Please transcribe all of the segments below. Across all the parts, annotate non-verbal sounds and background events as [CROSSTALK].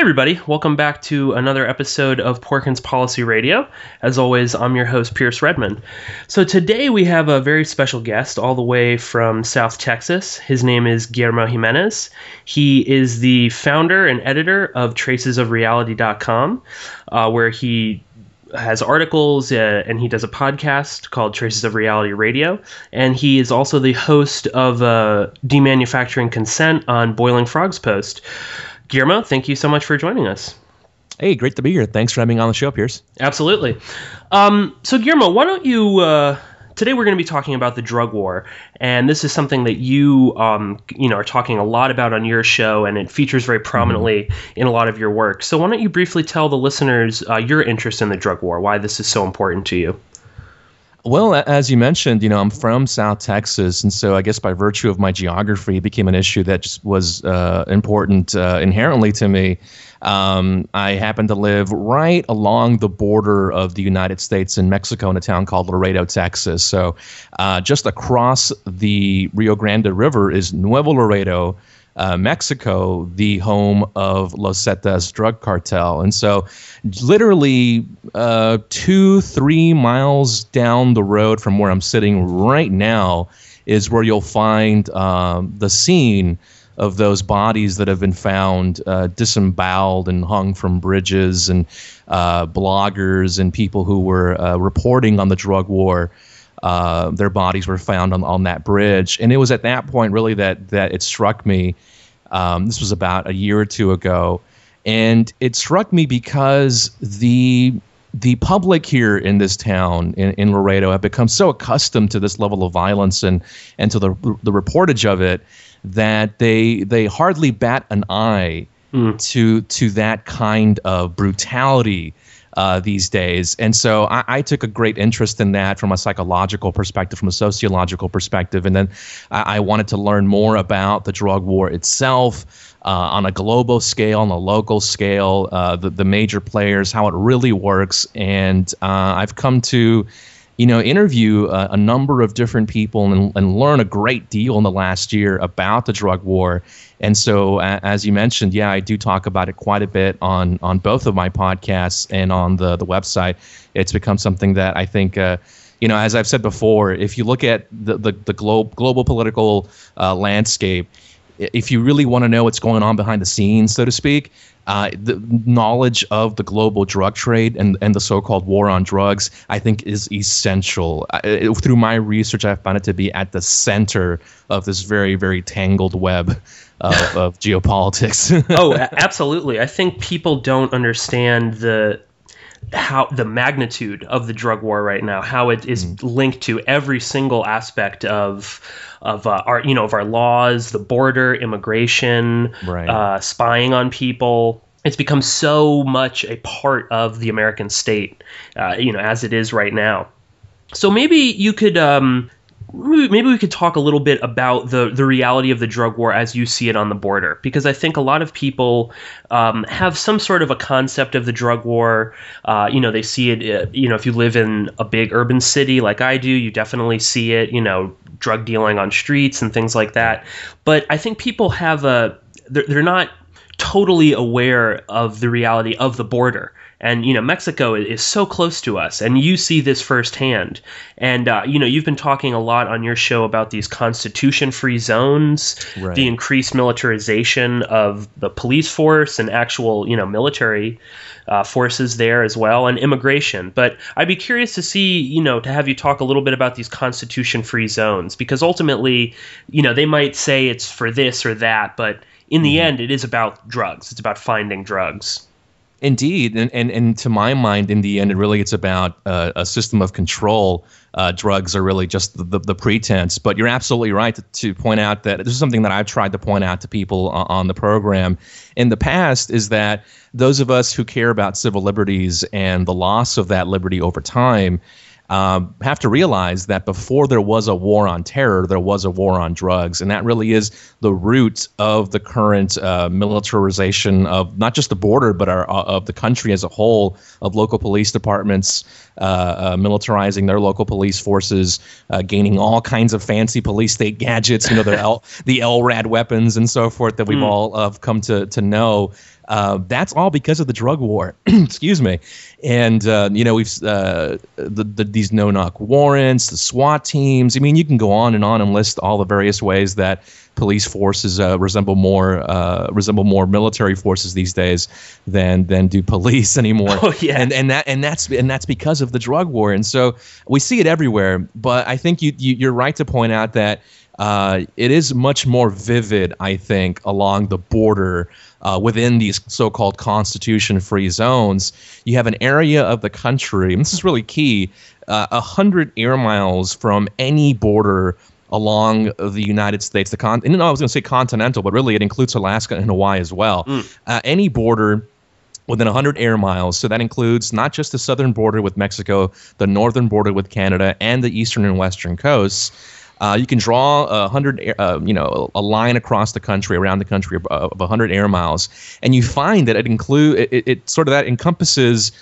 everybody, welcome back to another episode of Porkins Policy Radio. As always, I'm your host, Pierce Redmond. So today we have a very special guest all the way from South Texas. His name is Guillermo Jimenez. He is the founder and editor of tracesofreality.com, uh, where he has articles uh, and he does a podcast called Traces of Reality Radio. And he is also the host of uh, Demanufacturing Consent on Boiling Frogs Post. Guillermo, thank you so much for joining us. Hey, great to be here. Thanks for having me on the show, Pierce. Absolutely. Um, so, Guillermo, why don't you? Uh, today we're going to be talking about the drug war, and this is something that you, um, you know, are talking a lot about on your show, and it features very prominently mm-hmm. in a lot of your work. So, why don't you briefly tell the listeners uh, your interest in the drug war, why this is so important to you? Well, as you mentioned, you know, I'm from South Texas, and so I guess by virtue of my geography, it became an issue that just was uh, important uh, inherently to me. Um, I happen to live right along the border of the United States and Mexico in a town called Laredo, Texas. So, uh, just across the Rio Grande River is Nuevo Laredo, uh, Mexico, the home of Los Zetas drug cartel. And so, literally uh, two, three miles down the road from where I'm sitting right now is where you'll find um, the scene of those bodies that have been found uh, disemboweled and hung from bridges and uh, bloggers and people who were uh, reporting on the drug war. Uh, their bodies were found on, on that bridge, and it was at that point really that that it struck me. Um, this was about a year or two ago, and it struck me because the the public here in this town in, in Laredo have become so accustomed to this level of violence and and to the the reportage of it that they they hardly bat an eye mm. to to that kind of brutality uh, these days. And so I, I, took a great interest in that from a psychological perspective, from a sociological perspective. And then I, I wanted to learn more about the drug war itself. Uh, on a global scale, on a local scale, uh, the, the major players, how it really works. And uh, I've come to you know, interview a, a, number of different people and, and learn a great deal in the last year about the drug war. And so, as you mentioned, yeah, I do talk about it quite a bit on on both of my podcasts and on the the website. It's become something that I think. Uh, you know, as I've said before, if you look at the the, the glo- global political uh, landscape, if you really want to know what's going on behind the scenes, so to speak, uh, the knowledge of the global drug trade and, and the so-called war on drugs, I think, is essential. Uh, through my research, I found it to be at the center of this very, very tangled web of, [LAUGHS] of geopolitics. oh, absolutely. I think people don't understand the how the magnitude of the drug war right now, how it is mm. linked to every single aspect of of uh, our you know of our laws, the border, immigration, right. uh, spying on people. It's become so much a part of the American state, uh, you know, as it is right now. So maybe you could um, maybe we could talk a little bit about the the reality of the drug war as you see it on the border, because I think a lot of people um, have some sort of a concept of the drug war. Uh, you know, they see it. Uh, you know, if you live in a big urban city like I do, you definitely see it. You know, drug dealing on streets and things like that. But I think people have a they're, they're not totally aware of the reality of the border and you know Mexico is so close to us, and you see this firsthand. And uh, you know you've been talking a lot on your show about these constitution-free zones, right. the increased militarization of the police force and actual you know military uh, forces there as well, and immigration. But I'd be curious to see you know to have you talk a little bit about these constitution-free zones because ultimately you know they might say it's for this or that, but in the mm-hmm. end, it is about drugs. It's about finding drugs. Indeed, and, and and to my mind, in the end, it really it's about uh, a system of control. Uh, drugs are really just the, the, the, pretense. But you're absolutely right to, to, point out that this is something that I've tried to point out to people on, on the program in the past is that those of us who care about civil liberties and the loss of that liberty over time um, have to realize that before there was a war on terror, there was a war on drugs. And that really is the root of the current uh, militarization of not just the border, but our, uh, of the country as a whole, of local police departments uh, uh militarizing their local police forces, uh, gaining all kinds of fancy police state gadgets, you know, the, [LAUGHS] L, the LRAD weapons and so forth that we've mm. all come to, to know. Uh, that's all because of the drug war. [CLEARS THROAT] Excuse me. And uh, you know we've uh, the, the, these no-knock warrants, the SWAT teams. I mean, you can go on and on and list all the various ways that police forces uh, resemble more uh, resemble more military forces these days than than do police [LAUGHS] anymore. Oh yeah, and and that and that's and that's because of the drug war. And so we see it everywhere. But I think you, you you're right to point out that uh, it is much more vivid, I think, along the border uh, within these so-called constitution-free zones. You have an area of the country, and this is really key, uh, a uh, hundred air miles from any border along the United States. The con, and no, I was going to say continental, but really it includes Alaska and Hawaii as well. Mm. Uh, any border within 100 air miles. So that includes not just the southern border with Mexico, the northern border with Canada, and the eastern and western coasts. Uh, you can draw a hundred, uh, you know, a line across the country, around the country of, of hundred air miles, and you find that it include it, it sort of that encompasses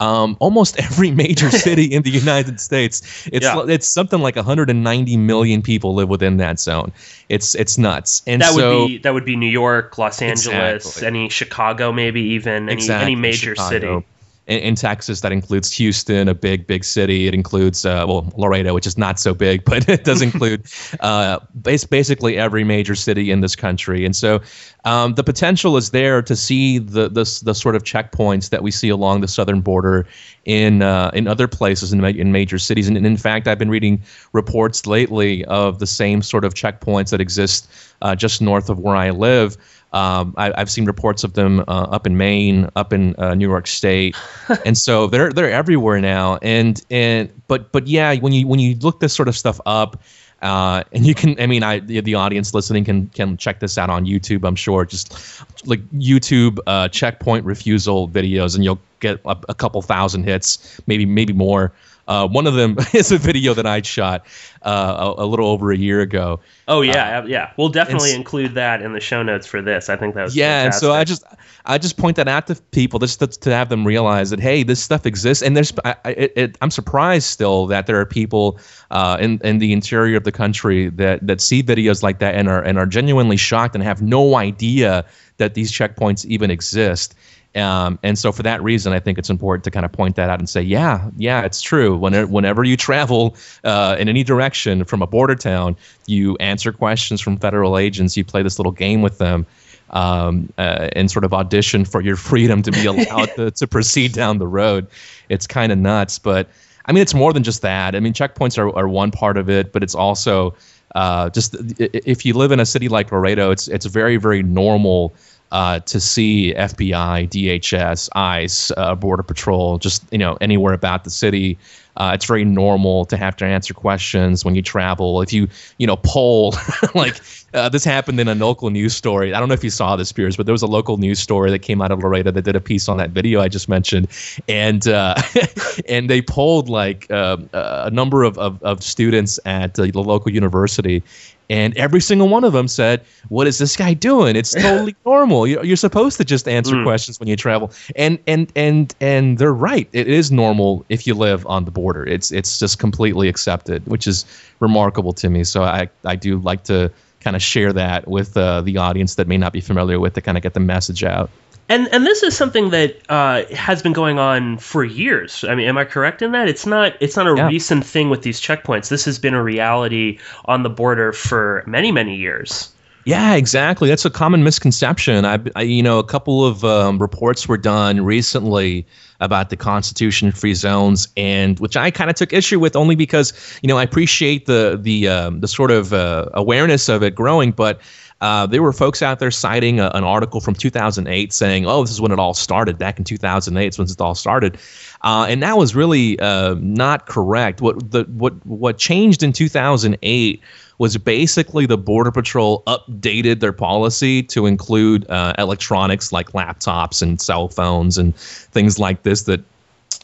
um, almost every major [LAUGHS] city in the United States. It's yeah. it's something like 190 million people live within that zone. It's it's nuts. And that so, would be that would be New York, Los Angeles, exactly. any Chicago, maybe even any exactly. any major Chicago. city in, in, Texas that includes Houston, a big, big city. It includes, uh, well, Laredo, which is not so big, [LAUGHS] but it does [LAUGHS] include uh, basically every major city in this country. And so um, the potential is there to see the, the, the sort of checkpoints that we see along the southern border in uh, in other places in, in major cities. And, and, in fact, I've been reading reports lately of the same sort of checkpoints that exist uh, just north of where I live. Um, I, have seen reports of them uh, up in Maine, up in uh, New York State, [LAUGHS] and so they're they're everywhere now. And and but but yeah, when you when you look this sort of stuff up, uh, and you can, I mean, I the, the, audience listening can can check this out on YouTube. I'm sure, just like YouTube uh, checkpoint refusal videos, and you'll get a, a couple thousand hits, maybe maybe more. Uh, one of them [LAUGHS] is a video that I shot uh, a, a, little over a year ago. Oh yeah, uh, yeah. We'll definitely include that in the show notes for this. I think that was yeah. Fantastic. And so I just I just point that out to people just to, to have them realize that hey, this stuff exists. And there's I, it, it, I'm surprised still that there are people uh, in in the interior of the country that that see videos like that and are and are genuinely shocked and have no idea that these checkpoints even exist. Um, and so for that reason, I think it's important to kind of point that out and say, yeah, yeah, it's true. When, whenever you travel uh, in any direction from a border town, you answer questions from federal agents. You play this little game with them. Um, uh, and sort of audition for your [LAUGHS] freedom to be allowed to, to proceed down the road. It's kind of nuts, but I mean, it's more than just that. I mean, checkpoints are, are one part of it, but it's also uh, just if you live in a city like Laredo, it's it's very very normal uh, to see FBI, DHS, ICE, uh, Border Patrol, just you know anywhere about the city. Uh, it's very normal to have to answer questions when you travel. If you you know poll, [LAUGHS] like uh, this happened in a local news story. I don't know if you saw this, Pierce, but there was a local news story that came out of Laredo that did a piece on that video I just mentioned, and uh, [LAUGHS] and they polled like uh, a number of, of, of students at the local university, and every single one of them said, "What is this guy doing? It's [LAUGHS] totally normal. You're supposed to just answer mm. questions when you travel." And and and and they're right. It is normal if you live on the border. It's it's just completely accepted, which is remarkable to me. So I I do like to kind of share that with uh, the audience that may not be familiar with to kind of get the message out. And and this is something that uh, has been going on for years. I mean, am I correct in that? It's not it's not a yeah. recent thing with these checkpoints. This has been a reality on the border for many many years. Yeah, exactly. That's a common misconception. I, I you know, a couple of um, reports were done recently about the constitution-free zones, and which I kind of took issue with only because you know I appreciate the the um, the sort of uh, awareness of it growing, but uh, there were folks out there citing a, an article from 2008 saying, "Oh, this is when it all started. Back in 2008, is when it all started," uh, and that was really uh, not correct. What the what what changed in 2008 was basically the Border Patrol updated their policy to include uh, electronics like laptops and cell phones and things like this that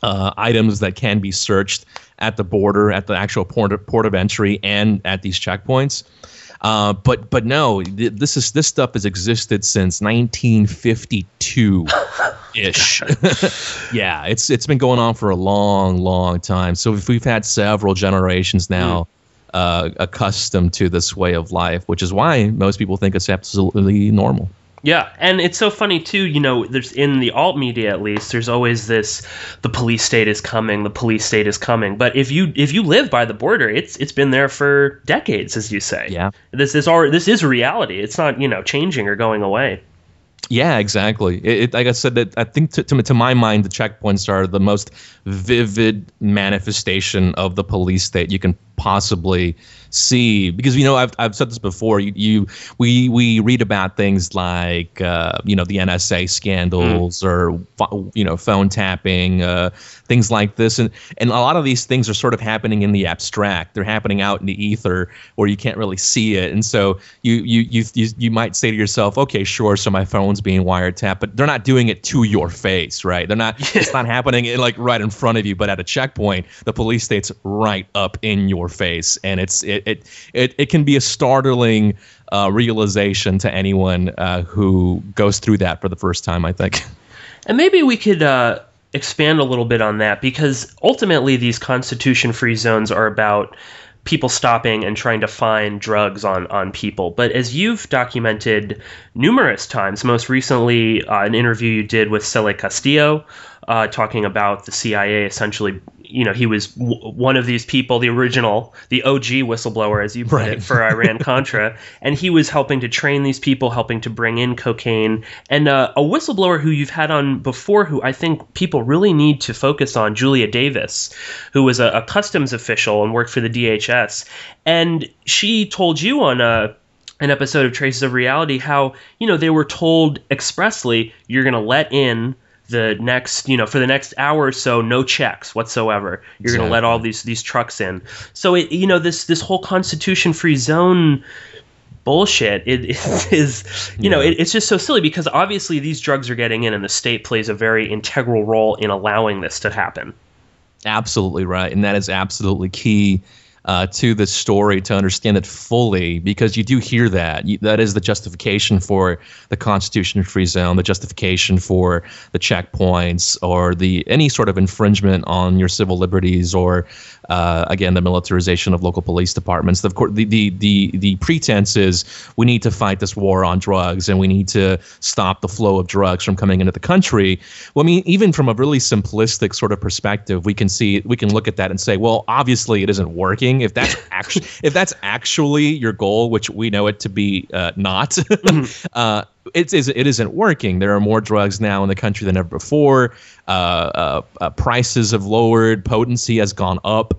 uh, items that can be searched at the border, at the actual port of, port of entry, and at these checkpoints. Uh, but but no, this is this stuff has existed since 1952 ish. [LAUGHS] [LAUGHS] yeah, it's it's been going on for a long, long time. So if we've had several generations now. Mm. Uh, accustomed to this way of life, which is why most people think it's absolutely normal. Yeah, and it's so funny too. You know, there's in the alt media at least, there's always this: the police state is coming, the police state is coming. But if you if you live by the border, it's it's been there for decades, as you say. Yeah, this is already this is reality. It's not you know changing or going away. Yeah, exactly. It, it, like I said, that I think to, to, to my mind, the checkpoints are the most vivid manifestation of the police state you can possibly see because you know I've, I've said this before you, you we we read about things like uh, you know the NSA scandals mm. or you know phone tapping uh, things like this. And and a lot of these things are sort of happening in the abstract. They're happening out in the ether where you can't really see it. And so you you you you, you might say to yourself okay sure so my phone's being wiretapped but they're not doing it to your face right? They're not it's not [LAUGHS] happening in, like right in front of you but at a checkpoint the police state's right up in your face and it's it it it, it can be a startling uh, realization to anyone uh, who goes through that for the first time. I think. [LAUGHS] And maybe we could uh, expand a little bit on that because ultimately these constitution-free zones are about people stopping and trying to find drugs on on people. But as you've documented numerous times, most recently uh, an interview you did with Cele Castillo, uh, talking about the CIA essentially you know he was w- one of these people, the original, the OG whistleblower, as you put right. it, for Iran Contra, [LAUGHS] and he was helping to train these people, helping to bring in cocaine, and uh, a whistleblower who you've had on before, who I think people really need to focus on, Julia Davis, who was a, a customs official and worked for the DHS, and she told you on a uh, an episode of Traces of Reality how you know they were told expressly you're going to let in the next you know for the next hour or so no checks whatsoever you're exactly. going to let all these these trucks in so it you know this this whole constitution free zone bullshit it, it [LAUGHS] is you yeah. know it, it's just so silly because obviously these drugs are getting in and the state plays a very integral role in allowing this to happen absolutely right and that is absolutely key uh, to the story to understand it fully because you do hear that. You, that is the justification for the Constitution free zone, the justification for the checkpoints or the any sort of infringement on your civil liberties or uh, again the militarization of local police departments. Of course, the, the the the pretense is we need to fight this war on drugs and we need to stop the flow of drugs from coming into the country. Well, I mean, even from a really simplistic sort of perspective, we can see we can look at that and say, well, obviously it isn't working thing, if that's [LAUGHS] actually if that's actually your goal, which we know it to be uh, not, [LAUGHS] mm-hmm. uh, it, is, it isn't working. There are more drugs now in the country than ever before. Uh, uh, uh prices have lowered. Potency has gone up.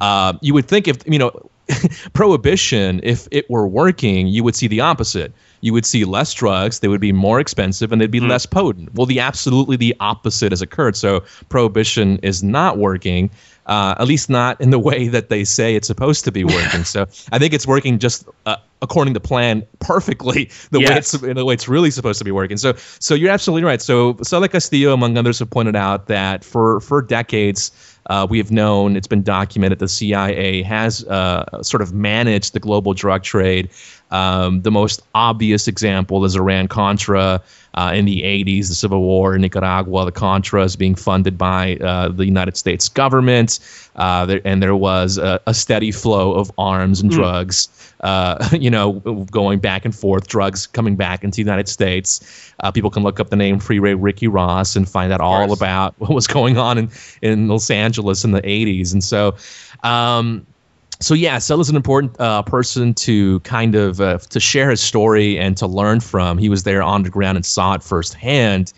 Uh, you would think if you know [LAUGHS] prohibition, if it were working, you would see the opposite. You would see less drugs, they would be more expensive, and they'd be mm. less potent. Well, the absolutely the opposite has occurred. So prohibition is not working uh, at least not in the [LAUGHS] way that they say it's supposed to be working. so I think it's working just uh, according to plan perfectly [LAUGHS] the yes. way it's in the way it's really supposed to be working. So so you're absolutely right. So Cele Castillo, among others, have pointed out that for for decades. Uh, we have known it's been documented the CIA has uh, sort of managed the global drug trade. Um, the most obvious example is Iran Contra uh, in the 80s, the civil war in Nicaragua, the Contras being funded by uh, the United States government. Uh, there, and there was a, a, steady flow of arms and mm. drugs, uh, [LAUGHS] you know, going back and forth, drugs coming back into the United States. Uh, people can look up the name Freeway Ricky Ross and find out all about [LAUGHS] what was going on in, in Los Angeles in the 80s. And so, um, so yeah, is an important uh, person to kind of uh, to share his story and to learn from. He was there on the ground and saw it firsthand.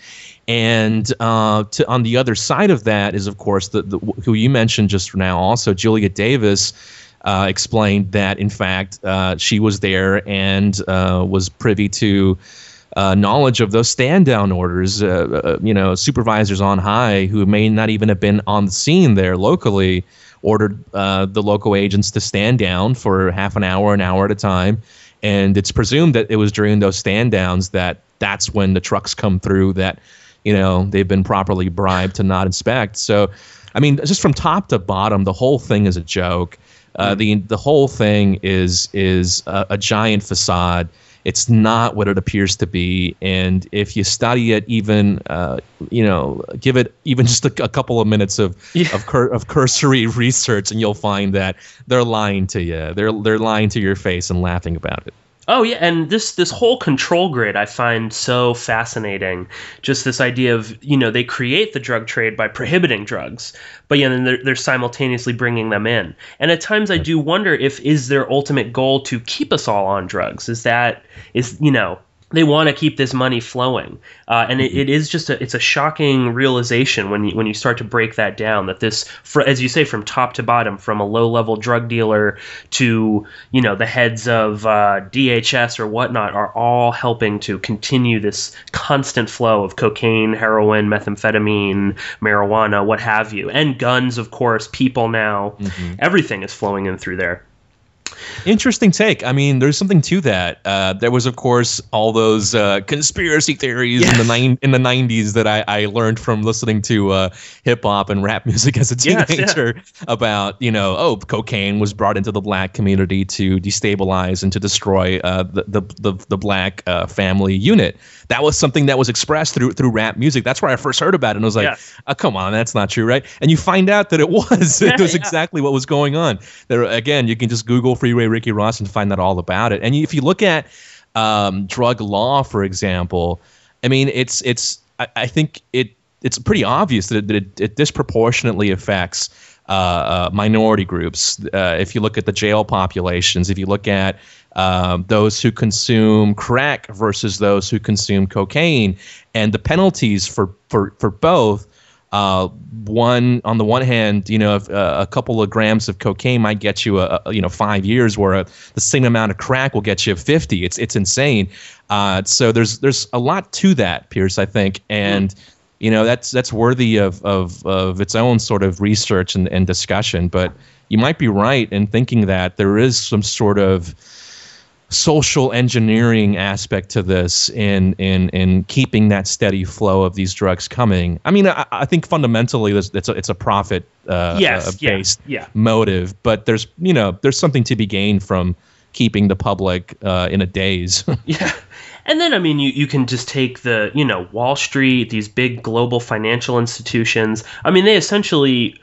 And uh, to, on the other side of that is, of course, the, the who you mentioned just now. Also, Julia Davis uh, explained that in fact uh, she was there and uh, was privy to. knowledge of those stand down orders, you know, supervisors on high who may not even have been on the scene there locally ordered uh, the local agents to stand down for half an hour, an hour at a time. And it's presumed that it was during those stand downs that that's when the trucks come through that, you know, they've been properly bribed to not inspect. So, I mean, just from top to bottom, the whole thing is a joke. Uh, the the whole thing is is a, a giant facade it's not what it appears to be. And if you study it, even uh, you know, give it even [LAUGHS] just a, a couple of minutes of yeah. of, cur- of cursory [LAUGHS] research, and you'll find that they're lying to you. They're they're lying to your face and laughing about it. Oh yeah, and this this whole control grid I find so fascinating. Just this idea of you know they create the drug trade by prohibiting drugs, but yeah, then they're, they're simultaneously bringing them in. And at times I do wonder if is their ultimate goal to keep us all on drugs? Is that is you know they want to keep this money flowing, uh, and it, it is just a it's a shocking realization when you when you start to break that down that this, for, as you say, from top to bottom, from a low level drug dealer to you know the heads of uh, DHS or whatnot, are all helping to continue this constant flow of cocaine, heroin, methamphetamine, marijuana, what have you, and guns, of course, people now, mm-hmm. everything is flowing in through there. Interesting take. I mean, there's something to that. Uh, there was, of course, all those uh, conspiracy theories yes. in the nine in the '90s that I, I learned from listening to uh, hip hop and rap [LAUGHS] music as a teenager yes, yeah. about, you know, oh, cocaine was brought into the black community to destabilize and to destroy uh, the, the, the the black uh, family unit. That was something that was expressed through through rap music. That's where I first heard about it, and I was like, yes. oh, come on, that's not true, right? And you find out that it [LAUGHS] was. it was yeah. exactly what was going on. There again, you can just Google Freeway Ricky Ross and find out all about it. And if you look at um, drug law, for example, I mean, it's it's I, I think it it's pretty obvious that it, that it, it disproportionately affects uh, uh, minority groups. Uh, if you look at the jail populations, if you look at um, those who consume crack versus those who consume cocaine, and the penalties for for for both uh, one on the one hand, you know, if, uh, a couple of grams of cocaine might get you a, a you know five years, where a, the same amount of crack will get you fifty. It's it's insane. Uh, so there's there's a lot to that, Pierce. I think, and mm. you know that's that's worthy of, of of its own sort of research and, and discussion. But you might be right in thinking that there is some sort of social engineering aspect to this in in in keeping that steady flow of these drugs coming. I mean, I, I think fundamentally it's a, it's a profit uh, yes, uh, based yeah, yeah. motive, but there's you know there's something to be gained from keeping the public uh, in a daze. [LAUGHS] yeah. And then, I mean, you, you can just take the, you know, Wall Street, these big global financial institutions. I mean, they essentially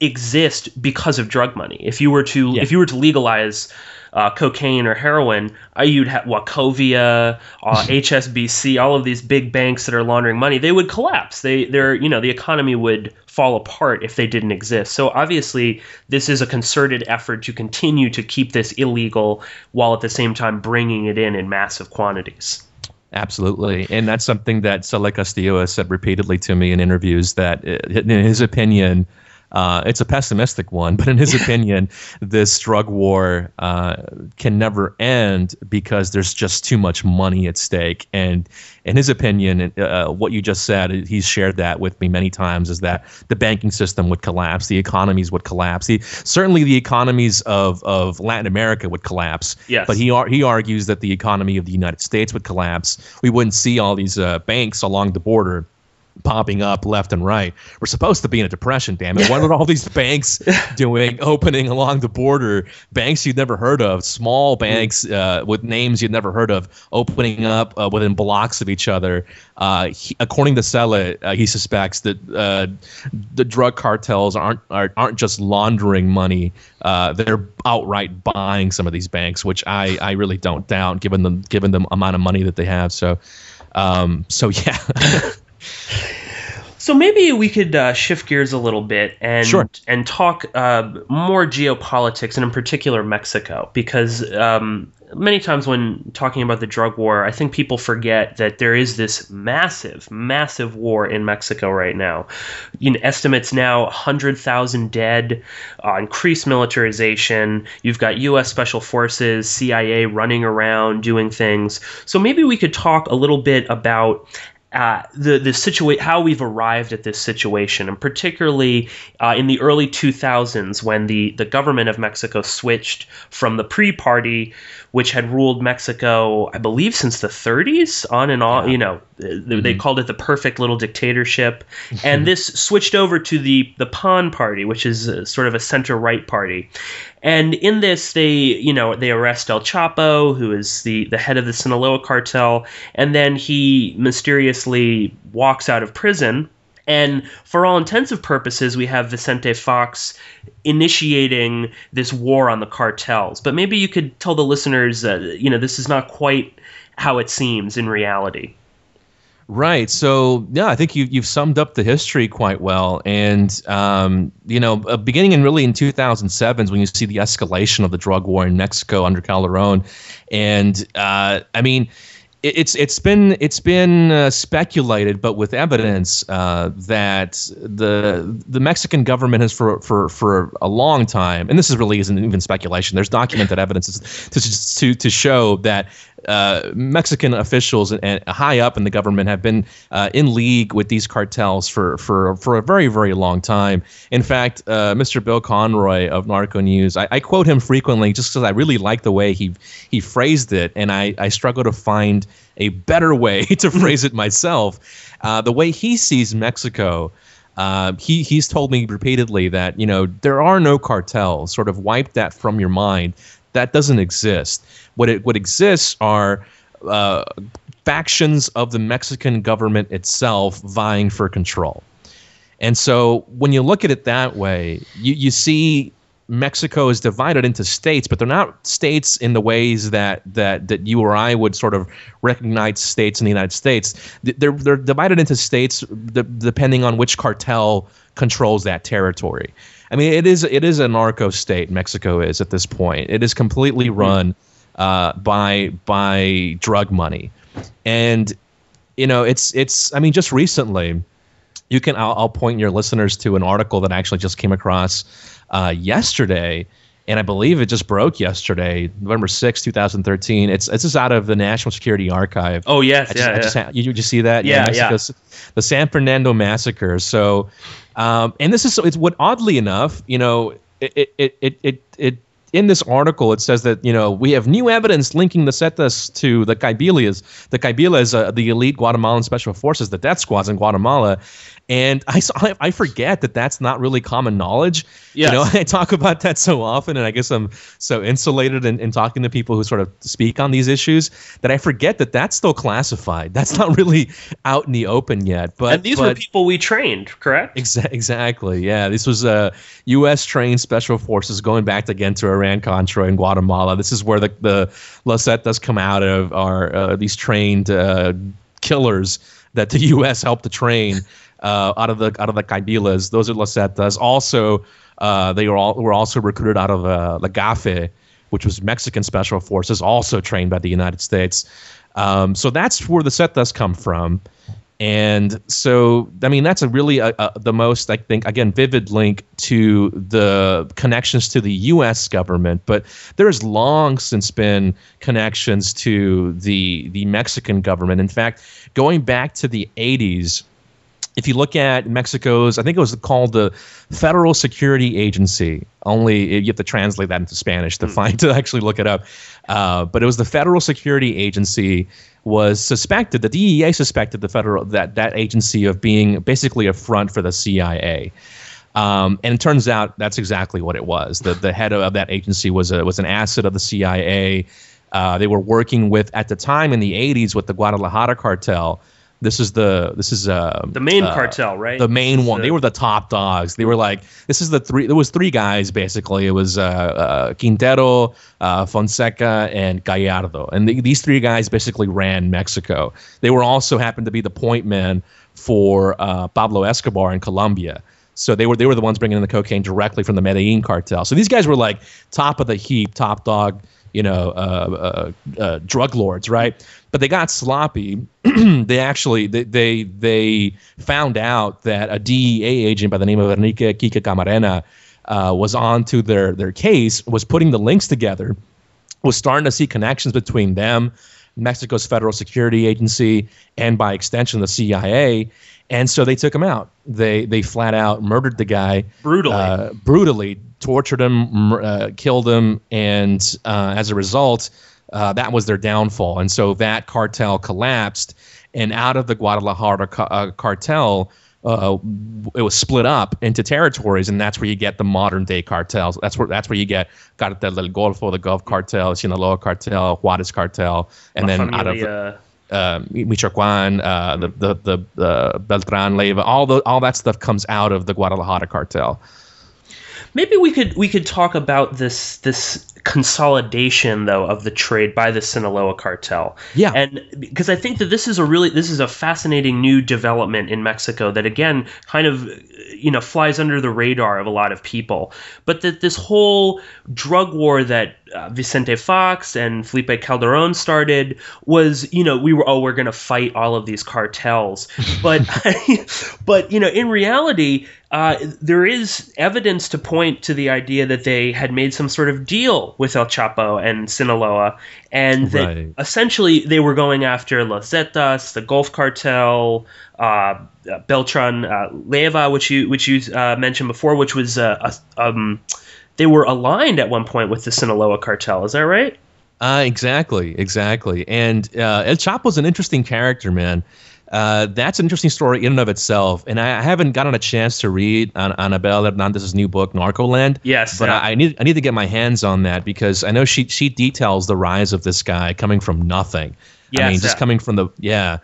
exist because of drug money. If you were to, yeah. if you were to legalize uh, cocaine or heroin, you'd have Wachovia, uh, [LAUGHS] HSBC, all of these big banks that are laundering money. They would collapse. They, they're, you know, the economy would fall apart if they didn't exist. So obviously, this is a concerted effort to continue to keep this illegal while at the same time bringing it in in massive quantities. Absolutely. And that's something that Cele Castillo has said repeatedly to me in interviews that, uh, in his opinion, uh, it's a pessimistic one, [LAUGHS] but in his opinion, this drug war uh, can never end because there's just too much money at stake. And in his opinion, uh, what you just said, he's shared that with me many times, is that the banking system would collapse, the economies would collapse. He, certainly, the economies of, of Latin America would collapse. Yes. But he he argues that the economy of the United States would collapse. We wouldn't see all these uh, banks along the border popping up left and right. We're supposed to be in a depression, damn it. What are all these banks [LAUGHS] doing, opening along the border? Banks you'd never heard of, small banks uh, with names you'd never heard of, opening up uh, within blocks of each other. Uh, he, according to Cele, uh, he suspects that uh, the drug cartels aren't are, aren't just laundering money; uh, they're outright buying some of these banks, which I, I really don't doubt, given the given the amount of money that they have. So, um, so yeah. [LAUGHS] So maybe we could uh, shift gears a little bit and sure. and talk uh, more geopolitics and in particular Mexico because um, many times when talking about the drug war, I think people forget that there is this massive, massive war in Mexico right now. You know, estimates now 100,000 dead, uh, increased militarization. You've got U.S. Special Forces, CIA running around doing things. So maybe we could talk a little bit about uh, the the situation, how we've arrived at this situation, and particularly uh, in the early 2000s when the the government of Mexico switched from the PRI party, which had ruled Mexico, I believe, since the 30s, on and on. Yeah. You know, mm-hmm. they called it the perfect little dictatorship, and this switched over to the the PAN party, which is a, sort of a center right party, and in this, they, you know, they arrest El Chapo, who is the, the head of the Sinaloa cartel, and then he mysteriously walks out of prison And for all intensive purposes, we have Vicente Fox initiating this war on the cartels. But maybe you could tell the listeners, uh, you know, this is not quite how it seems in reality. Right. So yeah, I think you you've summed up the history quite well. And um, you know, uh, beginning in really in 2007 when you see the escalation of the drug war in Mexico under Calderon, and uh, I mean it's it's been it's been uh, speculated, but with evidence uh, that the the Mexican government has for for for a long time, and this is really isn't even speculation. There's documented evidence to to to show that uh, Mexican officials and, and, high up in the government have been uh, in league with these cartels for for for a very very long time. In fact, uh, Mr. Bill Conroy of Narco News, I, I quote him frequently just because I really like the way he he phrased it, and I I struggle to find a better way [LAUGHS] to phrase it myself. Uh, the way he sees Mexico, uh, he he's told me repeatedly that you know there are no cartels. Sort of wipe that from your mind. That doesn't exist. What it what exists are uh, factions of the Mexican government itself vying for control. And so when you look at it that way, you, you see Mexico is divided into states, but they're not states in the ways that that that you or I would sort of recognize states in the United States. They're they're divided into states depending on which cartel controls that territory. I mean, it is it is a narco state. Mexico is at this point. It is completely mm-hmm. run uh, by by drug money, and you know it's it's. I mean, just recently, you can I'll, I'll point your listeners to an article that I actually just came across uh, yesterday, and I believe it just broke yesterday, November 6, 2013. It's it's just out of the National Security Archive. Oh yes, just, yeah, just, you, see that? Yeah, yeah. yeah. The San Fernando massacre. So, um, and this is it's what oddly enough, you know, it it it it, it in this article, it says that you know we have new evidence linking the Zetas to the Kaibiles. The Kaibiles, uh, the elite Guatemalan special forces, the death squads in Guatemala, and I I forget that that's not really common knowledge. Yes. You know, [LAUGHS] I talk about that so often, and I guess I'm so insulated in, in talking to people who sort of speak on these issues that I forget that that's still classified. That's not [LAUGHS] really out in the open yet. But and these but, were people we trained, correct? Exa- exactly. Yeah, this was uh, U.S. trained special forces going back again to Iran Contra in Guatemala. This is where the the Los Zetas come out of are uh, these trained uh, killers that the [LAUGHS] U.S. helped to train uh, out of the out of the Kaibiles. Those are Los Zetas. Also, uh, they were all were also recruited out of uh, La GAFE, which was Mexican special forces, also trained by the United States. Um, so that's where the Zetas come from. And so, I mean, that's a really uh, uh, the most, I think, again, vivid link to the connections to the U.S. government. But there's long since been connections to the the Mexican government. In fact, going back to the 80s, if you look at Mexico's, I think it was called the Federal Security Agency. Only you have to translate that into Spanish to mm. find [LAUGHS] to actually look it up. Uh, but it was the Federal Security Agency was suspected. The DEA suspected the federal that that agency of being basically a front for the CIA. Um, and it turns out that's exactly what it was. The the head of that agency was a, was an asset of the CIA. Uh, they were working with at the time in the 80s with the Guadalajara cartel this is the this is uh the main uh, cartel, right? The main one. The, they were the top dogs. They were like this is the three. There was three guys basically. It was uh, uh Quintero, uh, Fonseca, and Gallardo, and the, these three guys basically ran Mexico. They were also happened to be the point men for uh, Pablo Escobar in Colombia. So they were they were the ones bringing in the cocaine directly from the Medellin cartel. So these guys were like top of the heap, top dog you know, uh, uh, uh, drug lords, right? But they got sloppy. [CLEARS THROAT] they actually they, they, they found out that a DEA agent by the name of Enrique Kiki Camarena uh, was onto their their case, was putting the links together, was starting to see connections between them, Mexico's Federal Security Agency, and by extension the CIA. And so they took him out. They they flat out murdered the guy brutally, uh, brutally tortured him, uh, killed him, and uh, as a result, uh, that was their downfall. And so that cartel collapsed, and out of the Guadalajara ca- uh, cartel, uh, it was split up into territories, and that's where you get the modern day cartels. That's where that's where you get Cartel del Golfo, the Gulf Cartel, Sinaloa Cartel, Juarez Cartel, and La then Familia. out of uh, Michoacan, uh, the the the uh, Beltran Leyva, all the all that stuff comes out of the Guadalajara cartel. Maybe we could we could talk about this this consolidation though of the trade by the Sinaloa cartel. Yeah. And because I think that this is a really this is a fascinating new development in Mexico that again kind of you know flies under the radar of a lot of people. But that this whole drug war that uh, Vicente Fox and Felipe Calderon started was you know we were oh we're going to fight all of these cartels. [LAUGHS] but [LAUGHS] but you know in reality uh, there is evidence to point to the idea that they had made some sort of deal with El Chapo and Sinaloa, and that right. essentially they were going after Los Zetas, the Gulf Cartel, uh, Beltran uh, Leyva, which you which you uh, mentioned before, which was uh, um, they were aligned at one point with the Sinaloa cartel. Is that right? Uh, exactly, exactly. And uh, El Chapo's an interesting character, man. Uh, that's an interesting story in and of itself. And I haven't gotten a chance to read An- Anabel Hernandez's new book, Narcoland. Yes, but yeah. I, I, need I need to get my hands on that because I know she she details the rise of this guy coming from nothing. Yes, I mean, just yeah. coming from the yeah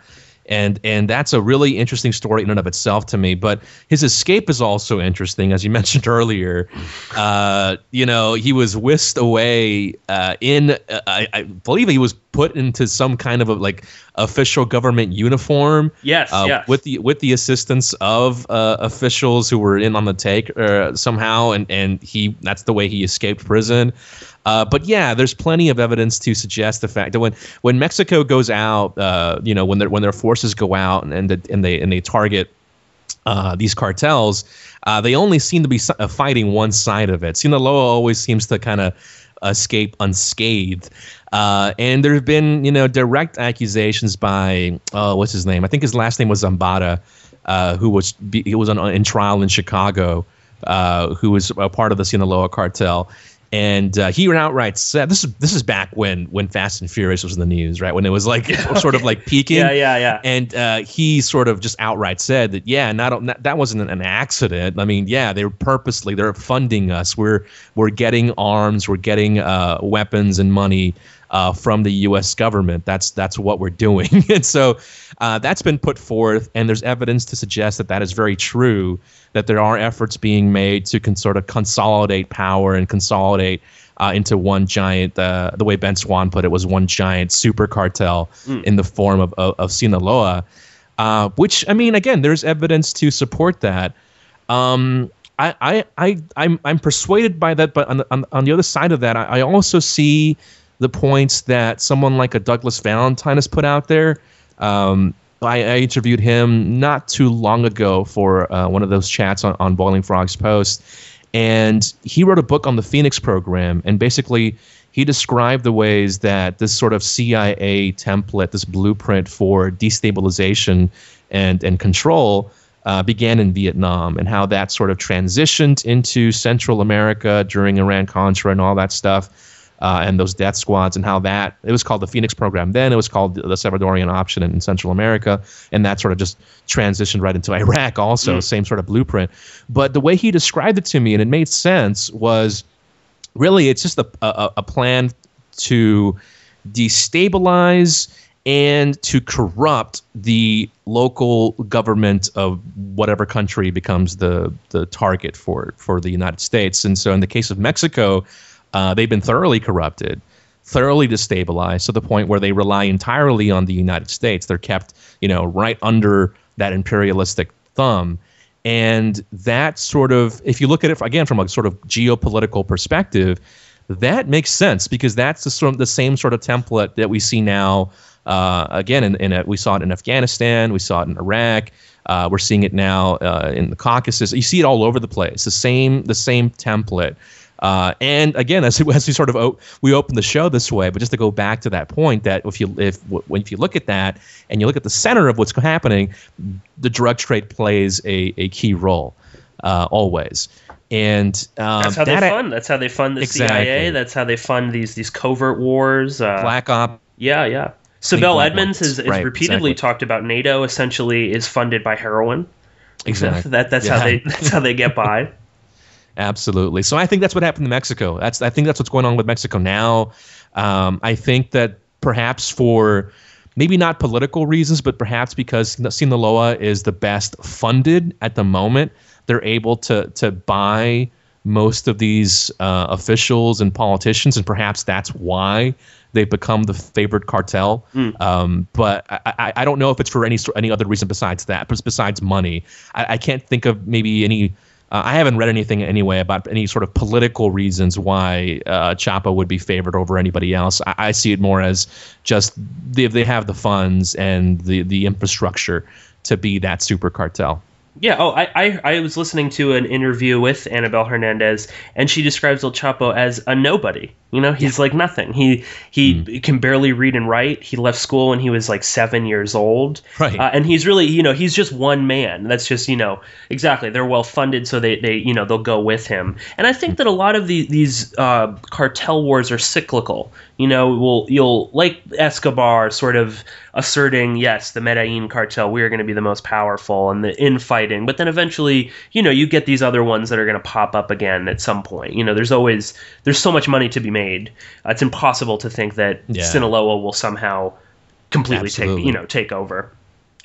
and and that's a really interesting story in and of itself to me. But his escape is also interesting, as you [LAUGHS] mentioned earlier. Uh, you know, he was whisked away uh, in, uh, I, I, believe he was put into some kind of a like official government uniform. Yes, uh, yes. with the with the assistance of uh, officials who were in on the take uh, somehow, and and he that's the way he escaped prison. Uh, but yeah, there's plenty of evidence to suggest the fact that when when Mexico goes out, uh, you know, when their when their forces go out and and, and they and they target uh, these cartels, uh, they only seem to be fighting one side of it. Sinaloa always seems to kind of escape unscathed. Uh, and there have been, you know, direct accusations by, oh, what's his name? I think his last name was Zambada, uh, who was he was on, in trial in Chicago, uh, who was a part of the Sinaloa cartel and uh, he outright said this is this is back when when Fast and Furious was in the news, right? When it was like [LAUGHS] sort of like peaking. Yeah, yeah, yeah. And uh, he sort of just outright said that yeah, not, not that wasn't an accident. I mean, yeah, they were purposely they're funding us. We're we're getting arms, we're getting uh, weapons and money uh, from the U.S. government. That's that's what we're doing, [LAUGHS] and so uh, that's been put forth, and there's evidence to suggest that that is very true. That there are efforts being made to con- sort of consolidate power and consolidate uh, into one giant. Uh, the way Ben Swann put it was one giant super cartel mm. in the form of of, of Sinaloa. Uh, which I mean, again, there's evidence to support that. Um, I, I, I, I'm, I'm persuaded by that, but on, on, on the other side of that, I, I also see the points that someone like a Douglas Valentine has put out there. Um, I, I, interviewed him not too long ago for uh, one of those chats on, on Boiling Frogs Post, and he wrote a book on the Phoenix program, and basically he described the ways that this sort of CIA template, this blueprint for destabilization and and control. Uh, began in Vietnam and how that sort of transitioned into Central America during Iran Contra and all that stuff uh, and those death squads and how that it was called the Phoenix program then it was called the Salvadorian option in, Central America and that sort of just transitioned right into [LAUGHS] Iraq also mm. same sort of blueprint but the way he described it to me and it made sense was really it's just a, a, a plan to destabilize and to corrupt the local government of whatever country becomes the the target for for the United States. And so in the case of Mexico, uh, they've been thoroughly corrupted, thoroughly destabilized to the point where they rely entirely on the United States. They're kept, you know, right under that imperialistic thumb. And that sort of, if you look at it again from a sort of geopolitical perspective, that makes sense because that's the sort of the same sort of template that we see now. Uh, again, in, in a, we saw it in Afghanistan, we saw it in Iraq, uh, we're seeing it now uh, in the Caucasus. You see it all over the place. The same the same template. Uh, and again, as, [LAUGHS] as we sort of o- we open the show this way, but just to go back to that point that if you if when if you look at that and you look at the center of what's happening, the drug trade plays a, a key role uh, always. And um, that's how that they fund. That's how they fund the exactly. CIA. That's how they fund these these covert wars. Uh, Black Op. Yeah, yeah. Sibel Edmonds has, has right, repeatedly exactly. talked about NATO. Essentially, is funded by heroin. Exactly. [LAUGHS] that that's yeah. how they that's how they get by. [LAUGHS] Absolutely. So I think that's what happened to Mexico. That's I think that's what's going on with Mexico now. Um, I think that perhaps for maybe not political reasons, but perhaps because Sinaloa is the best funded at the moment. They're able to to buy most of these uh, officials and politicians, and perhaps that's why they've become the favored cartel. Mm. Um, but I, I, don't know if it's for any any other reason besides that, besides money. I, I can't think of maybe any. Uh, I haven't read anything anyway about any sort of political reasons why uh, Chapo would be favored over anybody else. I, I see it more as just they, they have the funds and the the infrastructure to be that super cartel. Yeah. Oh, I, I, I was listening to an interview with Annabelle Hernandez, and she describes El Chapo as a nobody. You know, he's yeah. like nothing. He he mm. can barely read and write. He left school when he was like seven years old. Right. Uh, and he's really, you know, he's just one man. That's just, you know, exactly. They're well funded, so they, they you know, they'll go with him. And I think that a lot of the, these uh, cartel wars are cyclical. You know, will you'll like Escobar sort of asserting, yes, the Medellin cartel, we are going to be the most powerful and the infighting. But then eventually, you know, you get these other ones that are going to pop up again at some point. You know, there's always there's so much money to be made. Uh, it's impossible to think that yeah. Sinaloa will somehow completely Absolutely. take you know take over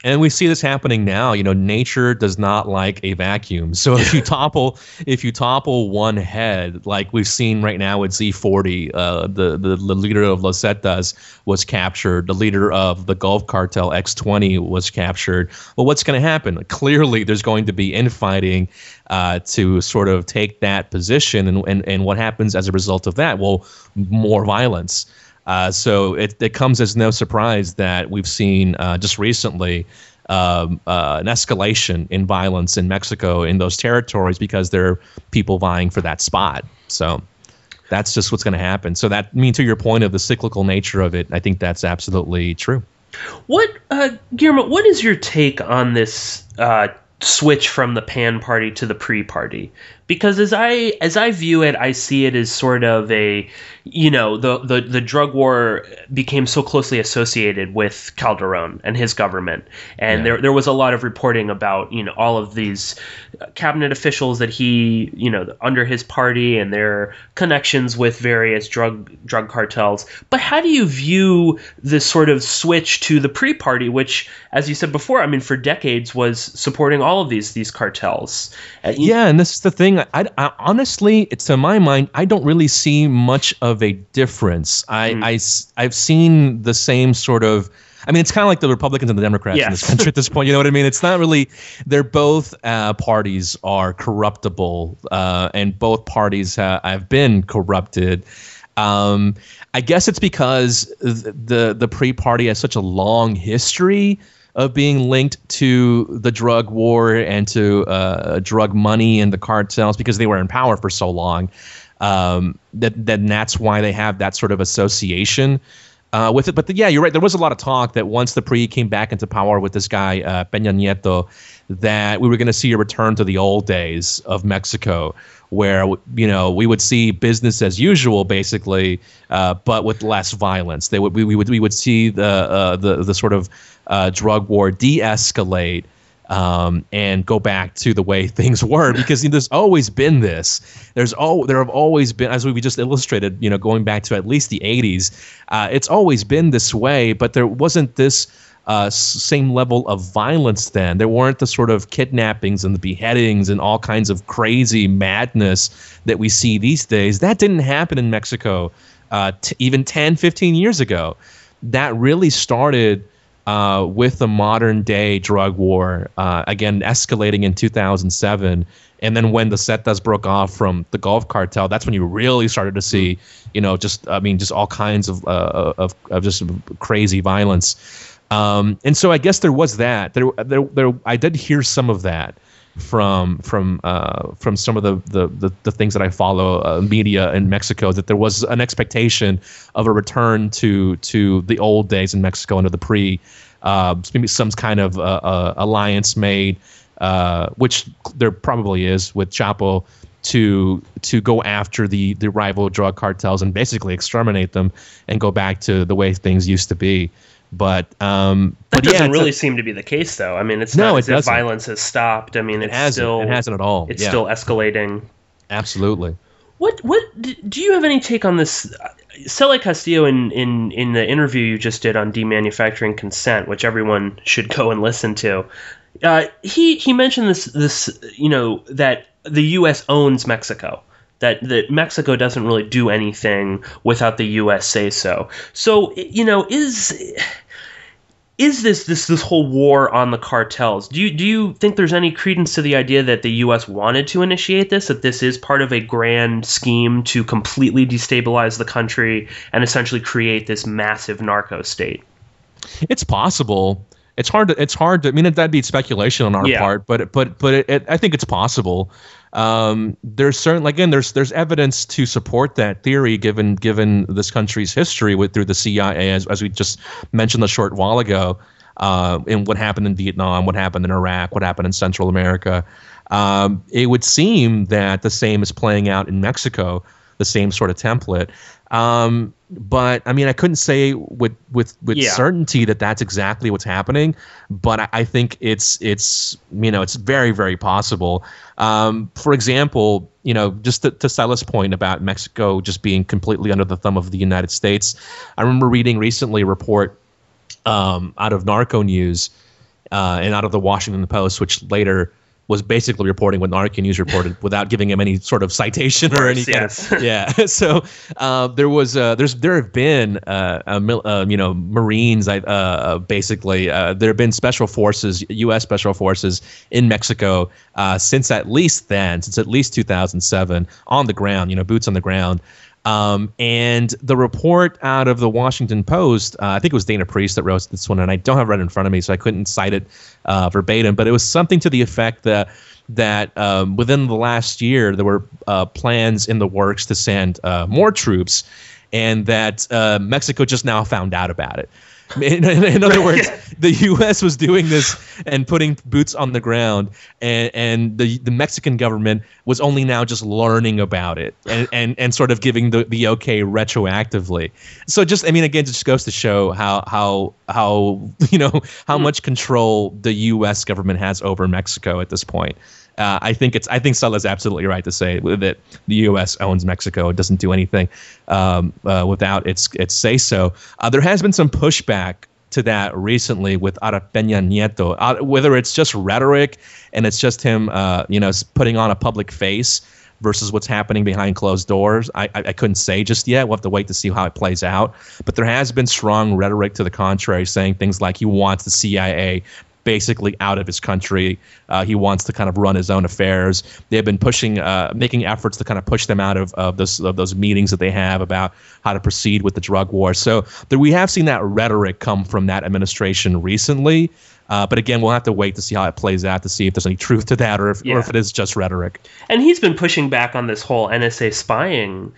and we see this happening now you know nature does not like a vacuum. So if you topple if you topple one head like we've seen right now with z40 uh, the, the, the leader of los zetas was captured. The leader of the gulf cartel x20 was captured. Well what's going to happen? Clearly there's going to be infighting uh, to sort of take that position. And, and, and what happens as a result of that? Well more violence uh, so it, it comes as no surprise that we've seen uh, just recently um, uh, an escalation in violence in Mexico in those territories because there are people vying for that spot. So that's just what's going to happen. So that I mean to your point of the cyclical nature of it, I think that's absolutely true. What, uh, Guillermo? What is your take on this uh, switch from the PAN party to the PRI party? Because as I as I view it, I see it as sort of a you know the, the the drug war became so closely associated with Calderon and his government, and yeah. there there was a lot of reporting about you know all of these cabinet officials that he you know under his party and their connections with various drug drug cartels. But how do you view this sort of switch to the PRI-party, which, as you said before, I mean for decades was supporting all of these these cartels? Yeah, and this is the thing. I, I honestly, it's to my mind, I don't really see much of of a difference. I, mm. I I've seen the same sort of. I mean, it's kind of like the Republicans and the Democrats yes. in this country at this point. You know what I mean? It's not really. They're both uh, parties are corruptible, uh, and both parties ha- have been corrupted. Um, I guess it's because the the PRI party has such a long history of being linked to the drug war and to uh, drug money and the cartels because they were in power for so long um, that then that's why they have that sort of association uh, with it. But the, yeah, you're right. There was a lot of talk that once the PRI came back into power with this guy uh, Peña Nieto, that we were going to see a return to the old days of Mexico, where you know we would see business as usual, basically, uh, but with less violence. They would we, we would we would see the uh, the the sort of uh, drug war de-escalate um, and go back to the way [LAUGHS] things were because you know, there's always been this. There's all there have always been, as we just illustrated, you know, going back to at least the 80s. Uh, it's always been this way, but there wasn't this. Uh, same level of violence then. There weren't the sort of kidnappings and the beheadings and all kinds of crazy madness that we see these days. That didn't happen in Mexico uh, t- even 10, 15 years ago. That really started uh, with the modern day drug war, uh, again escalating in 2007, and then when the Zetas broke off from the Gulf cartel, that's when you really started to see, you know, just I mean, just all kinds of uh, of, of just crazy violence. Um, and so I guess there was that. There, there, there. I did hear some of that from from uh, from some of the, the, the, the, things that I follow uh, media in Mexico that there was an expectation of a return to to the old days in Mexico under the PRI uh, maybe some kind of uh, uh, alliance made, uh, which there probably is with Chapo to to go after the the rival drug cartels and basically exterminate them and go back to the way things used to be. But um, that but doesn't yeah, really a, seem to be the case, though. I mean, it's no, not as if violence has stopped. I mean, it's it hasn't, still it hasn't at all. It's yeah. still escalating. Absolutely. What what do you have any take on this? Cele Castillo in, in in the interview you just did on demanufacturing consent, which everyone should go and listen to. Uh, he he mentioned this this you know that the U.S. owns Mexico. That that Mexico doesn't really do anything without the U.S. say so. So you know is is this this this whole war on the cartels? Do you do you think there's any credence to the idea that the U.S. wanted to initiate this? That this is part of a grand scheme to completely destabilize the country and essentially create this massive narco state? It's possible. It's hard to. It's hard to. I mean, that'd be speculation on our yeah. part, but but but it, it, I think it's possible. Um, there's certainly again there's there's evidence to support that theory given given this country's history with through the CIA as, as we just mentioned a short while ago uh, and what happened in Vietnam, what happened in Iraq, what happened in Central America. Um, it would seem that the same is playing out in Mexico, the same sort of template. Um, but I mean, I couldn't say with with with yeah. certainty that that's exactly what's happening. But I, I, think it's it's you know it's very very possible. Um, for example, you know, just to, to Cele's point about Mexico just being completely under the thumb of the United States, I remember reading recently a report um, out of Narco News uh, and out of the Washington Post, which later was basically reporting what Narco News reported [LAUGHS] without giving him any sort of citation course, or any yes. kind of [LAUGHS] yeah. [LAUGHS] so uh, there was uh, there's there have been uh, uh you know Marines uh, uh, basically there have been special forces U.S. special forces in Mexico since at least then since at least 2007 on the ground you know boots on the ground. Um, and the report out of the Washington Post, uh, I think it was Dana Priest that wrote this one, and I don't have it right in front of me, so I couldn't cite it uh, verbatim, but it was something to the effect that that um, within the last year there were uh, plans in the works to send uh, more troops, and that uh, Mexico just now found out about it. [LAUGHS] In, in, other words, [LAUGHS] the U.S. was doing this and putting boots on the ground, and, and the the Mexican government was only now just learning about it and, and, and sort of giving the, the okay retroactively. So just I mean, again, it just goes to show how how how [LAUGHS] you know how hmm. much control the U.S. government has over Mexico at this point. Uh, I think it's I think is absolutely right to say that the U.S. owns Mexico. It doesn't do anything um, uh, without its its say so. Uh, there has been some pushback to that recently with Ara Peña Nieto, uh, whether it's just rhetoric and it's just him, uh, you know, putting on a public face versus what's happening behind closed doors. I, I, I, couldn't say just yet. We'll have to wait to see how it plays out. But there has been strong rhetoric to the contrary, saying things like he wants the CIA basically out of his country. Uh, he wants to kind of run his own affairs. They've been pushing, uh, making efforts to kind of push them out of, of, those, of those meetings that they have about how to proceed with the drug war. So that we have seen that rhetoric come from that administration recently. Uh, but again, we'll have to wait to see how it plays out to see if there's any truth to that or if, yeah. or if it is just rhetoric. And he's been pushing back on this whole NSA spying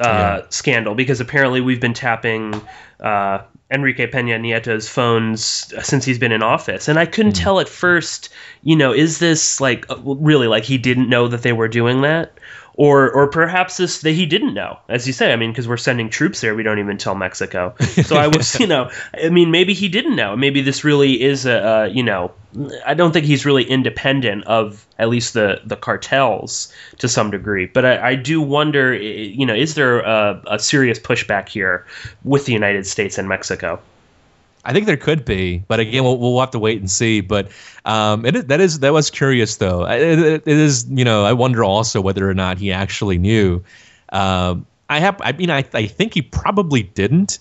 uh, yeah. scandal because apparently we've been tapping uh, Enrique Peña Nieto's phones since he's been in office. And I couldn't mm tell at first, you know, is this like uh, really like he didn't know that they were doing that? Or or perhaps this that he didn't know, as you say. I mean, because we're sending troops there, we don't even tell Mexico. So I was, [LAUGHS] you know, I mean, maybe he didn't know. Maybe this really is a, a you know, I don't think he's really independent of at least the the cartels to some degree. But I, I do wonder, you know, is there a, a serious pushback here with the United States and Mexico? I think there could be, but again, we'll, we'll have to wait and see. But um, it, that is that was curious though. It, it is you know I wonder also whether or not he actually knew. Um, I have I mean I I think he probably didn't,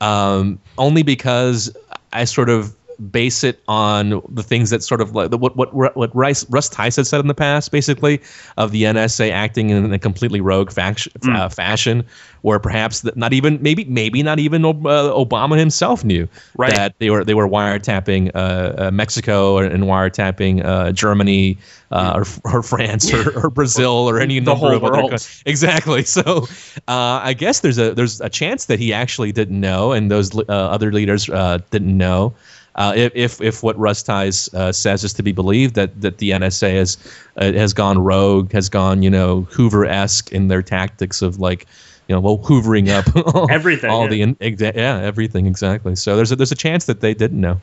um, only because I sort of base it on the things that sort of like what what what Rice, Russ Tice had said in the past, basically, of the NSA acting in a completely rogue faction, mm. uh, fashion, where perhaps not even maybe maybe not even uh, Obama himself knew right. that they were they were wiretapping uh, uh Mexico and wiretapping uh, Germany uh, or, or France or, or Brazil or any the number of world. other exactly. [LAUGHS] So I guess there's a there's a chance that he actually didn't know, and those other leaders didn't know. Uh, if if what Russ Tice uh, says is to be believed, that that the NSA has uh, has gone rogue, has gone you know Hoover esque in their tactics of like you know well hoovering up [LAUGHS] everything, all yeah. the yeah everything exactly. So there's a, there's a chance that they didn't know.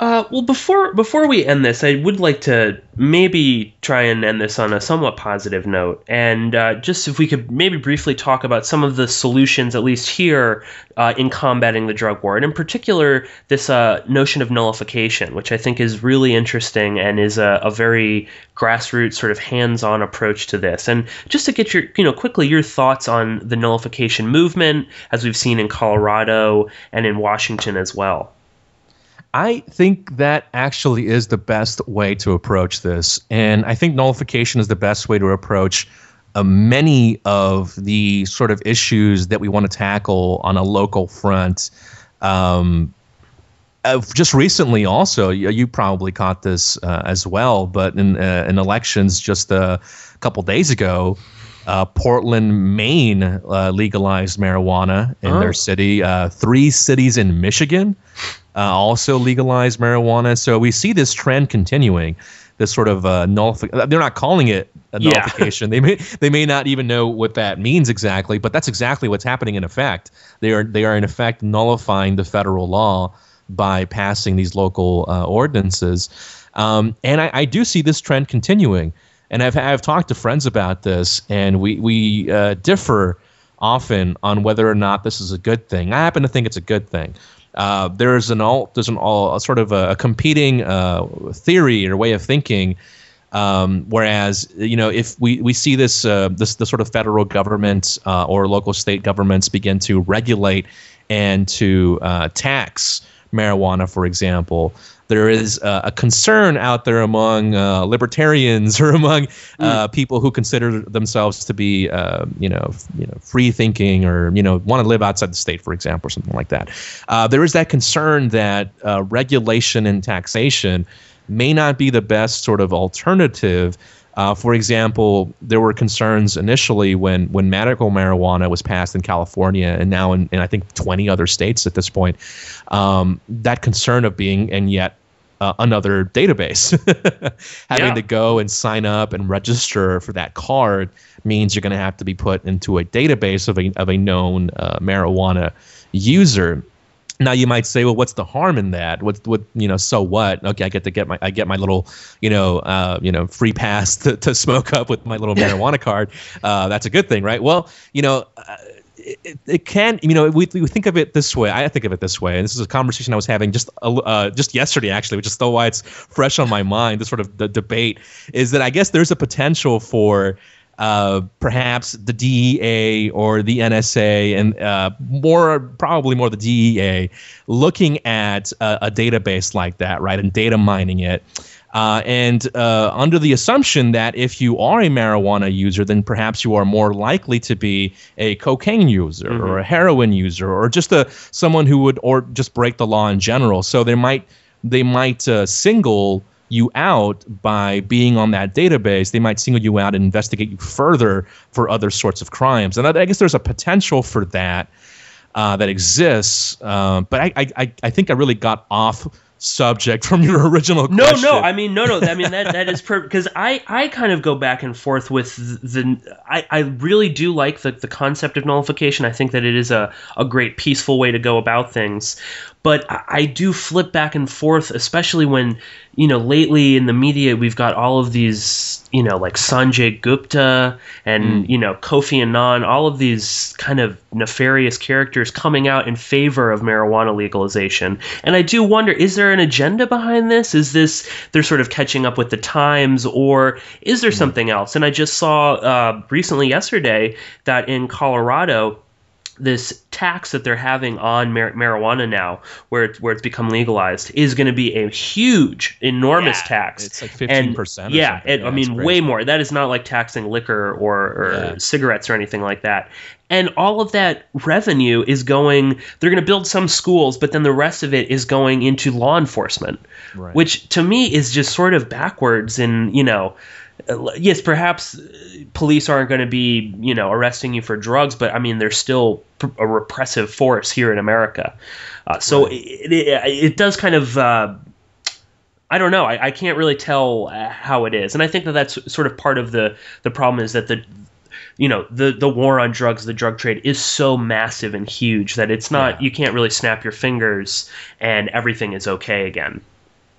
Uh, well, before before we end this, I would like to maybe try and end this on a somewhat positive note, and uh, just if we could maybe briefly talk about some of the solutions, at least here, uh, in combating the drug war, and in particular this uh, notion of nullification, which I think is really interesting and is a, a very grassroots sort of hands-on approach to this. And just to get your, you know, quickly your thoughts on the nullification movement, as we've seen in Colorado and in Washington as well. I think that actually is the best way to approach this. And I think nullification is the best way to approach uh, many of the sort of issues that we want to tackle on a local front. Um, uh, just recently, also, you, you probably caught this uh, as well, but in, uh, in elections just a couple days ago, uh, Portland, Maine uh, legalized marijuana in oh. their city. Uh, three cities in Michigan uh, also legalized marijuana. So we see this trend continuing. This sort of uh, nullification. They're not calling it a nullification. Yeah. they may they may not even know what that means exactly, but that's exactly what's happening in effect. They are they are in effect nullifying the federal law by passing these local uh, ordinances. Um, and I, I, do see this trend continuing. And I've I've talked to friends about this, and we we uh, differ often on whether or not this is a good thing. I happen to think it's a good thing. Uh, there's an all there's an all sort of a, a competing uh, theory or way of thinking. Um, whereas you know if we, we see this uh, this the sort of federal government uh, or local state governments begin to regulate and to uh, tax marijuana, for example, there is uh, a concern out there among uh, libertarians [LAUGHS] or among uh, mm. people who consider themselves to be, uh, you know, you know, free thinking or you know want to live outside the state, for example, or something like that. Uh, there is that concern that uh, regulation and taxation may not be the best sort of alternative. Uh, for example, there were concerns initially when when medical marijuana was passed in California and now in, in I think 20 other states at this point. Um, that concern of being and yet uh, another database. [LAUGHS] Having yeah. to go and sign up and register for that card means you're going to have to be put into a database of a, of a known uh, marijuana user. Now you might say, well, what's the harm in that? What, what, you know, so what? Okay, I get to get my, I get my little, you know, uh, you know, free pass [LAUGHS] to, to smoke up with my little [LAUGHS] marijuana card. Uh, that's a good thing, right? Well, you know, uh, it, it can you know we, we think of it this way. I think of it this way. And this is a conversation i was having just uh, just yesterday actually which is still why it's fresh on my mind this sort of the debate is that i guess there's a potential for uh, perhaps the DEA or the NSA, and uh, more probably more the DEA, looking at a, a database like that, right, and data mining it, uh, and uh, under the assumption that if you are a marijuana user, then perhaps you are more likely to be a cocaine user mm-hmm. or a heroin user or just a someone who would or just break the law in general. So they might they might uh, single you out by being on that database. They might single you out and investigate you further for other sorts of crimes. And I, I guess there's a potential for that uh, that exists. Uh, but I, I I think I really got off subject from your [LAUGHS] original no, question. No, no, I mean, no, no. I mean that that is perfect because I I kind of go back and forth with the. I I really do like the the concept of nullification. I think that it is a a great peaceful way to go about things, but I do flip back and forth, especially when you know lately in the media we've got all of these you know like Sanjay Gupta and mm. you know Kofi Annan, all of these kind of nefarious characters coming out in favor of marijuana legalization. And I do wonder, is there an agenda behind this? Is this they're sort of catching up with the times, or is there mm. something else? And I just saw uh, recently yesterday that in Colorado this tax that they're having on mar- marijuana now, where it's where it's become legalized, is going to be a huge, enormous yeah, tax. It's like fifteen percent. Yeah, it, yeah, I mean, way more. That is not like taxing liquor or, or yeah. cigarettes or anything like that. And all of that revenue is going. They're going to build some schools, but then the rest of it is going into law enforcement, right. which to me is just sort of backwards. And you know yes, perhaps police aren't going to be, you know, arresting you for drugs, but I mean, they're still a repressive force here in America. Uh, so right. it, it, it, does kind of. Uh, I don't know. I, I can't really tell uh, how it is, and I think that that's sort of part of the the problem is that the you know the the war on drugs the drug trade is so massive and huge that it's not yeah. you can't really snap your fingers and everything is okay again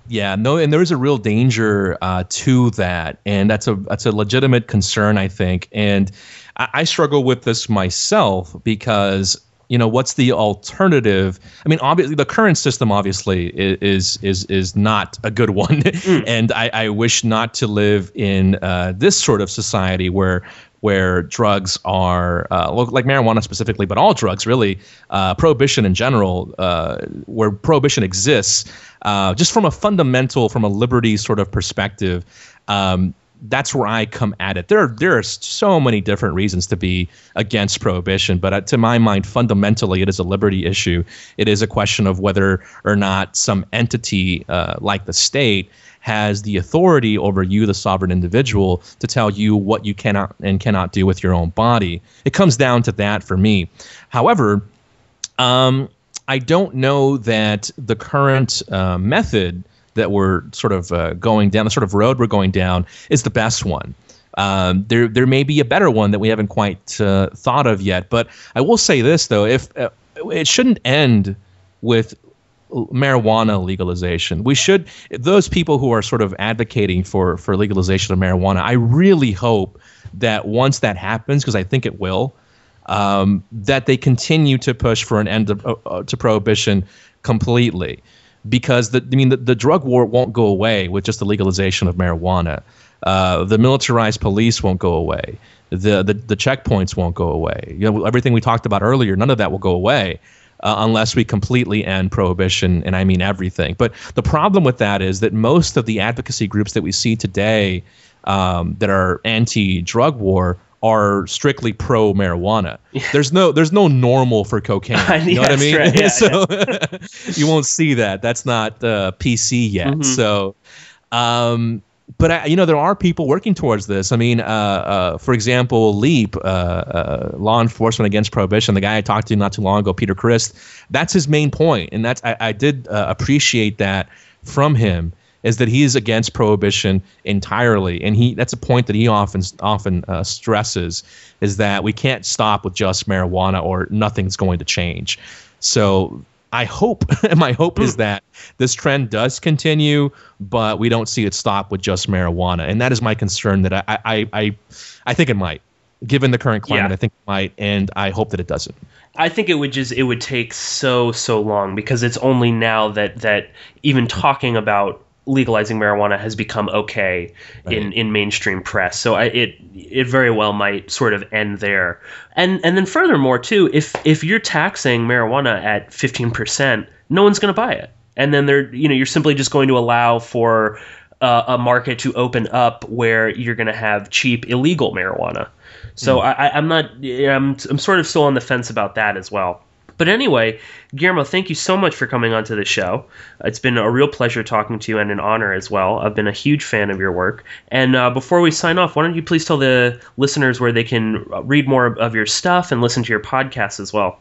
Yeah, no, and there is a real danger uh, to that, and that's a that's a legitimate concern, I think. And I, I struggle with this myself because you know what's the alternative i mean obviously the current system obviously is is is not a good one mm. [LAUGHS] and I, I wish not to live in uh, this sort of society where where drugs are uh, like marijuana specifically but all drugs really uh, prohibition in general uh, where prohibition exists uh, just from a fundamental from a liberty sort of perspective um, that's where I come at it. There, there are so many different reasons to be against prohibition, but uh, to my mind, fundamentally, it is a liberty issue. It is a question of whether or not some entity uh, like the state has the authority over you, the sovereign individual, to tell you what you cannot and cannot do with your own body. It comes down to that for me. However, um, I don't know that the current uh, method that we're sort of uh, going down, the sort of road we're going down, is the best one. Um, there, there may be a better one that we haven't quite uh, thought of yet. But I will say this though: if uh, it shouldn't end with marijuana legalization, we should. Those people who are sort of advocating for for legalization of marijuana, I really hope that once that happens, because I think it will, um, that they continue to push for an end uh, uh to prohibition completely because the, I mean the, the drug war won't go away with just the legalization of marijuana. Uh, the militarized police won't go away. The, the the checkpoints won't go away. You know everything we talked about earlier. None of that will go away uh, unless we completely end prohibition, and I mean everything. But the problem with that is that most of the advocacy groups that we see today um, that are anti-drug war are strictly pro marijuana. Yeah. There's no there's no NORML for cocaine. [LAUGHS] You know what I mean? Right. Yeah, [LAUGHS] so yeah. [LAUGHS] you won't see that. That's not uh, PC yet. Mm-hmm. So, um, but I, you know there are people working towards this. I mean, uh, uh, for example, LEAP, uh, uh, Law Enforcement Against Prohibition, the guy I talked to not too long ago, Peter Christ. That's his main point, and that's I, I did uh, appreciate that from him is that he is against prohibition entirely, and he that's a point that he often often uh, stresses is that we can't stop with just marijuana or nothing's going to change. So I hope, and [LAUGHS] my hope is hmm. that this trend does continue, but we don't see it stop with just marijuana, and that is my concern. That I I I, I think it might, given the current climate, yeah. I think it might, and I hope that it doesn't. I think it would just it would take so so long because it's only now that that even talking about legalizing marijuana has become okay right. in, in mainstream press. So I, it it very well might sort of end there. And and then furthermore too, if if you're taxing marijuana at 15%, no one's going to buy it. And then they're you know you're simply just going to allow for uh, a market to open up where you're going to have cheap illegal marijuana. So mm. I, I'm not I'm I'm sort of still on the fence about that as well. But anyway, Guillermo, thank you so much for coming onto the show. It's been a real pleasure talking to you and an honor as well. I've been a huge fan of your work. And uh, before we sign off, why don't you please tell the listeners where they can read more of your stuff and listen to your podcast as well?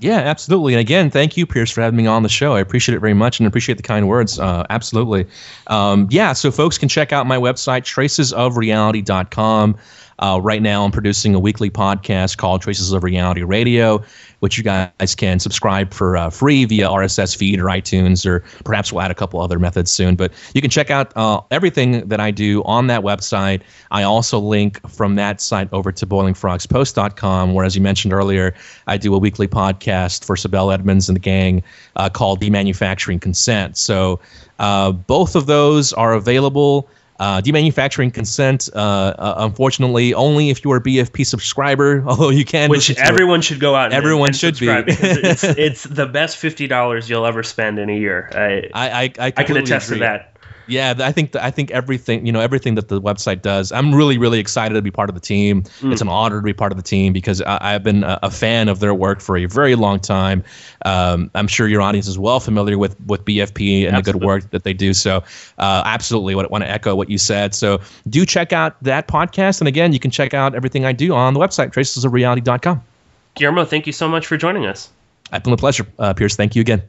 Yeah, absolutely. And again, thank you, Pierce, for having me on the show. I appreciate it very much and appreciate the kind words. Uh, absolutely. Um, yeah, so folks can check out my website, tracesofreality.com. Uh, right now, I'm producing a weekly podcast called Traces of Reality Radio, which you guys can subscribe for uh, free via RSS feed or iTunes, or perhaps we'll add a couple other methods soon. But you can check out uh, everything that I do on that website. I also link from that site over to boilingfrogspost.com, where, as you mentioned earlier, I do a weekly podcast for Sibel Edmonds and the gang uh, called Demanufacturing Consent. So uh, both of those are available. Uh, demanufacturing consent, uh, uh, unfortunately, only if you are a BFP subscriber, [LAUGHS] although you can. Which everyone should go out. everyone and should be. it's, [LAUGHS] it's, the best fifty dollars you'll ever spend in a year. I I I, I, I can attest agree. to that. Yeah, I think I think everything you know everything that the website does. I'm really really excited to be part of the team. Mm. It's an honor to be part of the team because I, have been a, a, fan of their work for a very long time. Um, I'm sure your audience is well familiar with with BFP and absolutely. the good work that they do. So uh, absolutely, I want to echo what you said. So do check out that podcast, and again, you can check out everything I do on the website tracesofreality.com. Guillermo, thank you so much for joining us. It's been a pleasure, uh, Pierce. Thank you again.